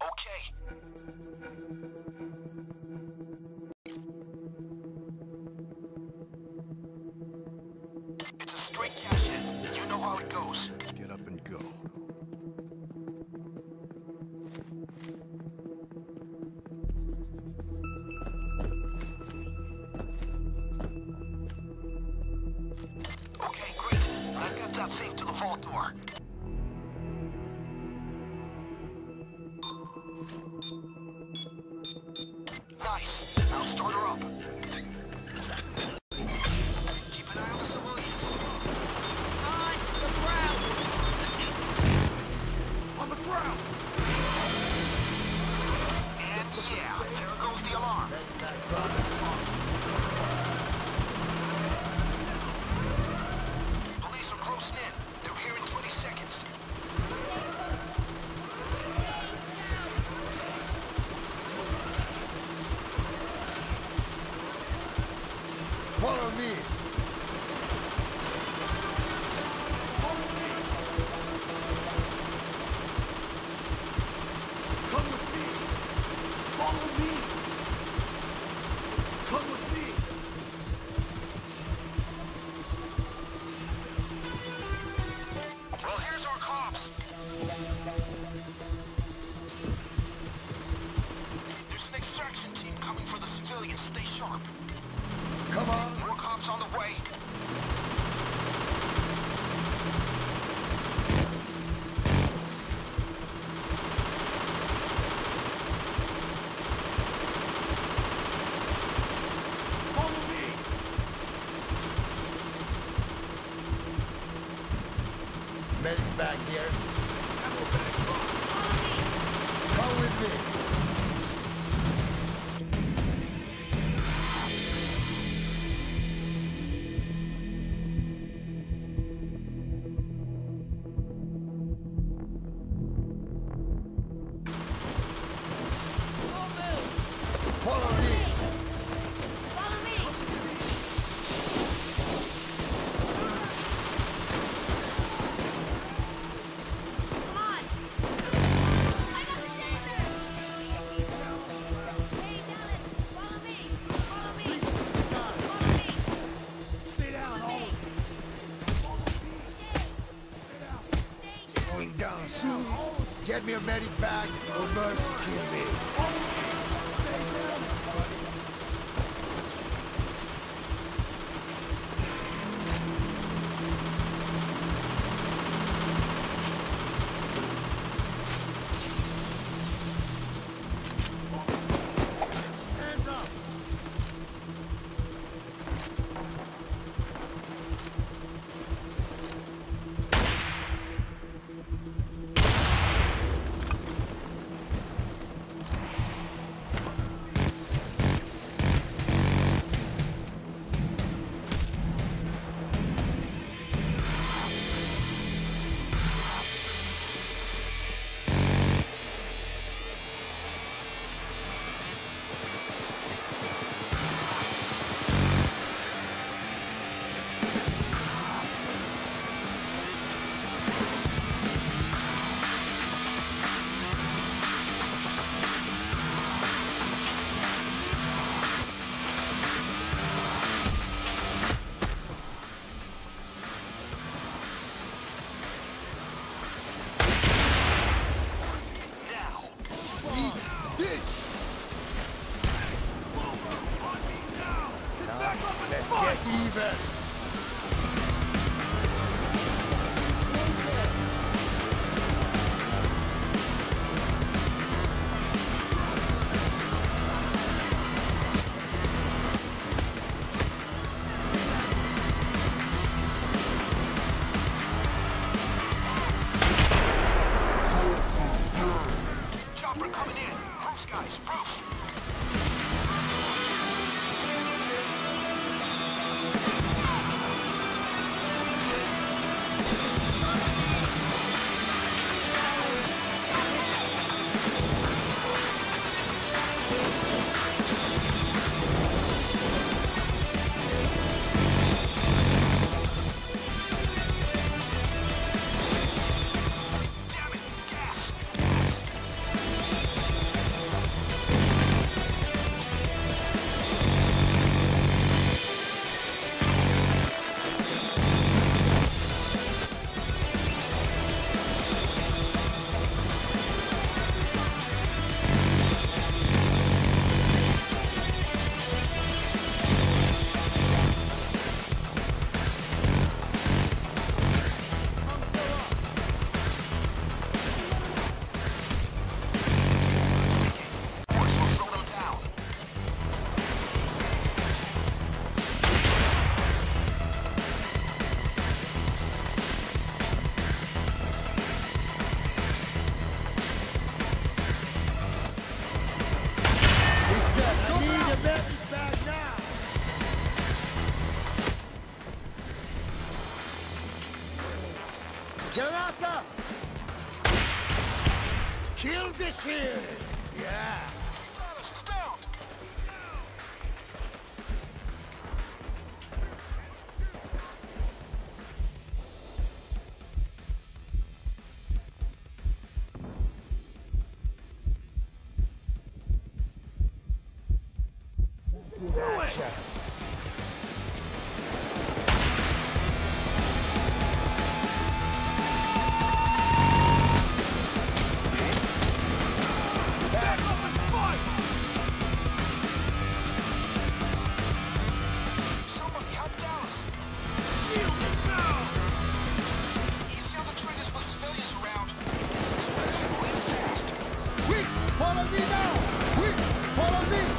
Okay. It's a straight cash in. You know how it goes. Get up and go. Okay, great. I've got that thing to the vault door. Follow me. Follow me now. Quick, follow me.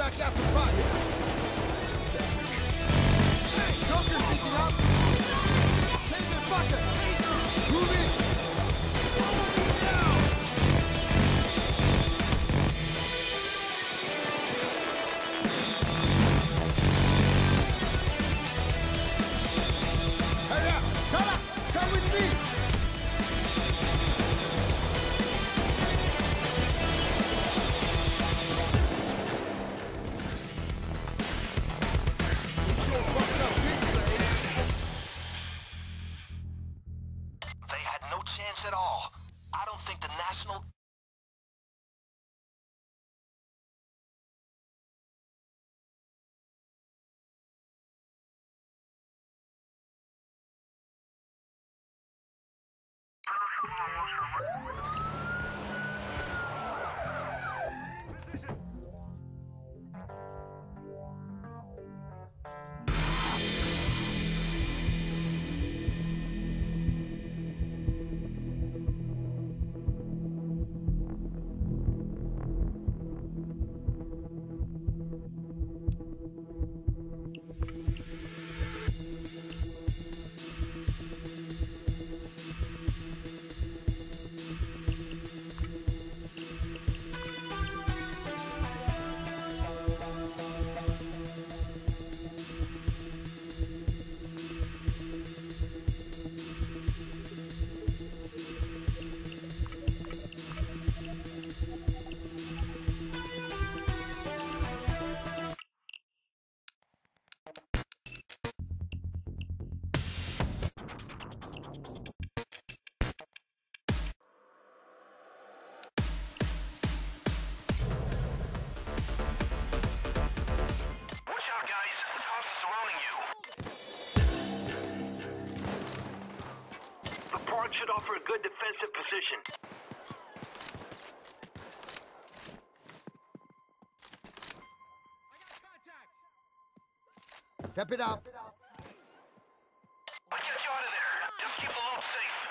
back after fire. Hey, Joker's sneaking up. Take this bucket. Move in. chance at all. I don't think the National for a good defensive position. Step it up. We'll get you out of there. Just keep the safe.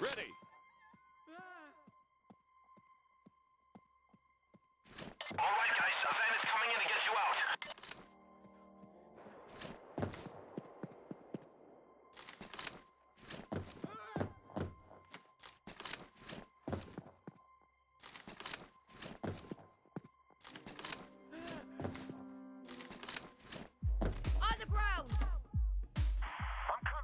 Ready. you out.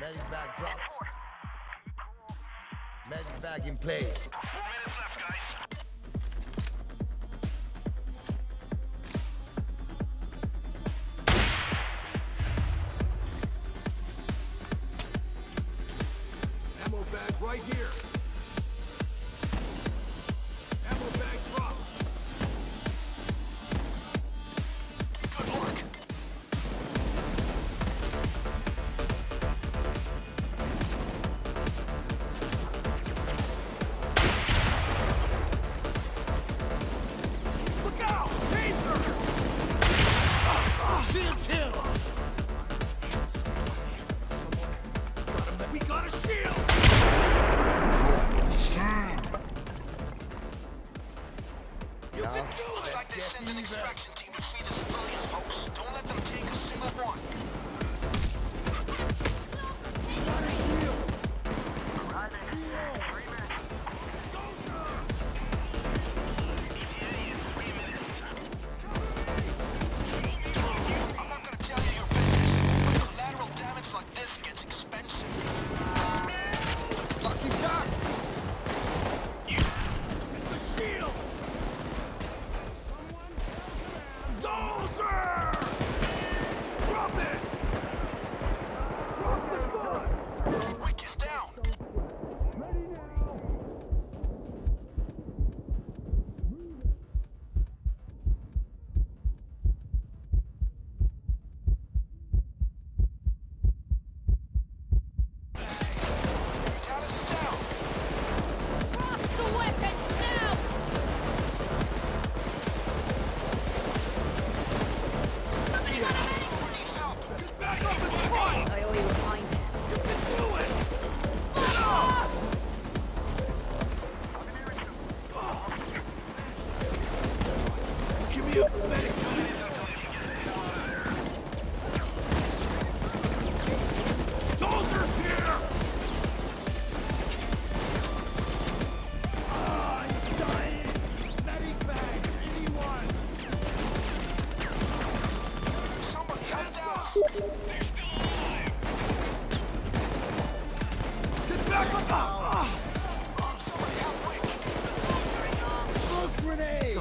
Medic bag dropped. Medic bag in place.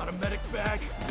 got a medic bag?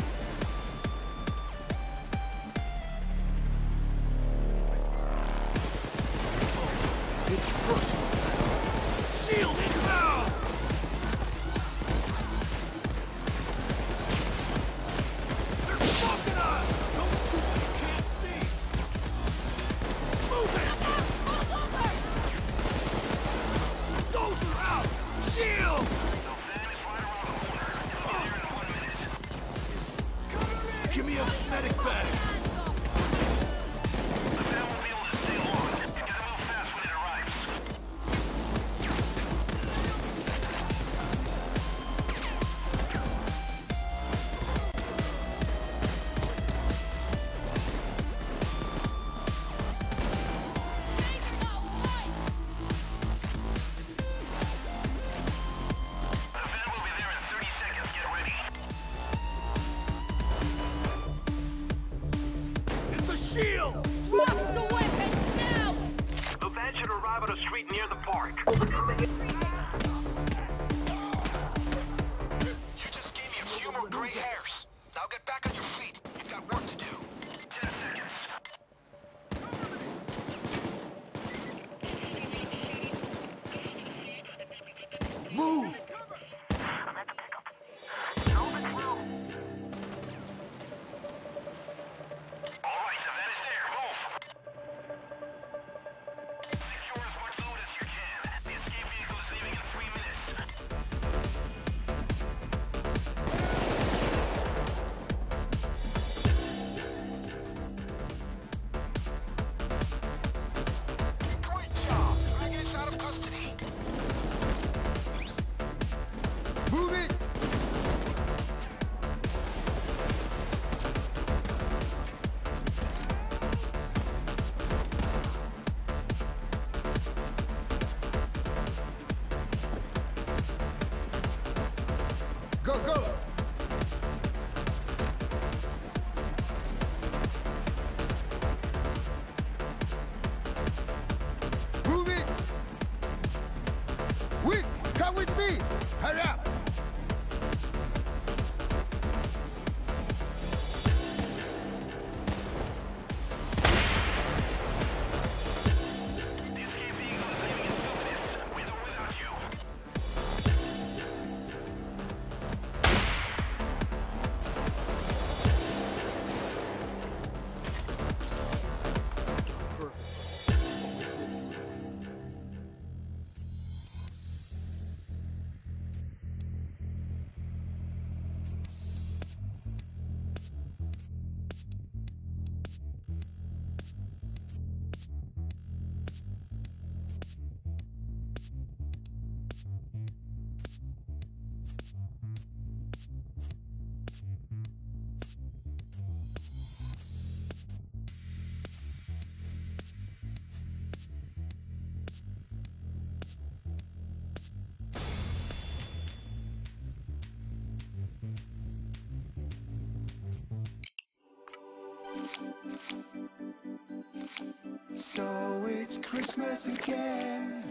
it's Christmas again.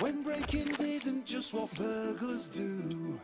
When break-ins isn't just what burglars do.